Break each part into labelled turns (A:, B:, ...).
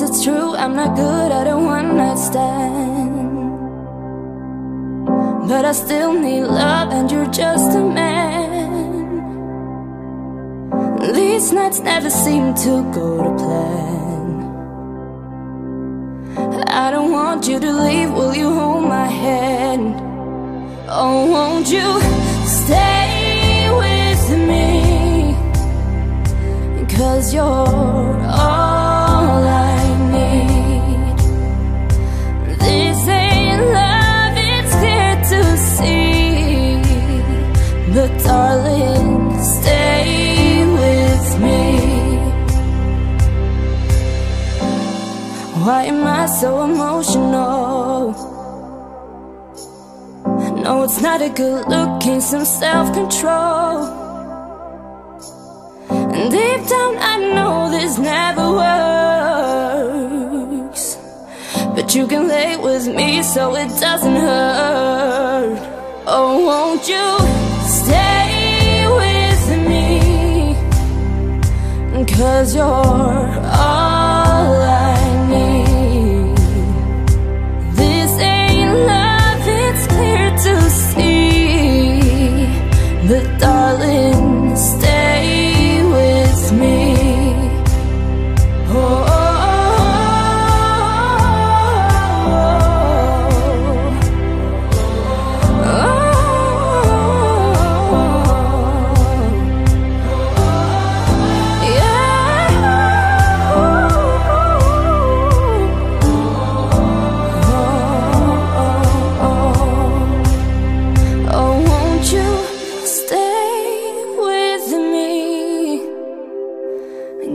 A: it's true, I'm not good at a one night stand. But I still need love, and you're just a man. These nights never seem to go to plan. I don't want you to leave, will you hold my hand? Oh, won't you stay with me? Cause you're all Why am I so emotional? No, it's not a good look, gain some self-control. And deep down I know this never works. But you can lay with me so it doesn't hurt. Oh, won't you Cause you're all I need. This ain't love, it's clear to see. But darling, stay with me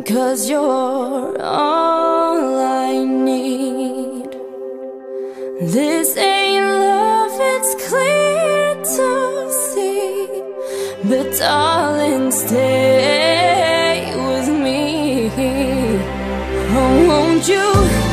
A: Cause you're all I need. This ain't love, it's clear to see. But darling, stay with me. Oh, won't you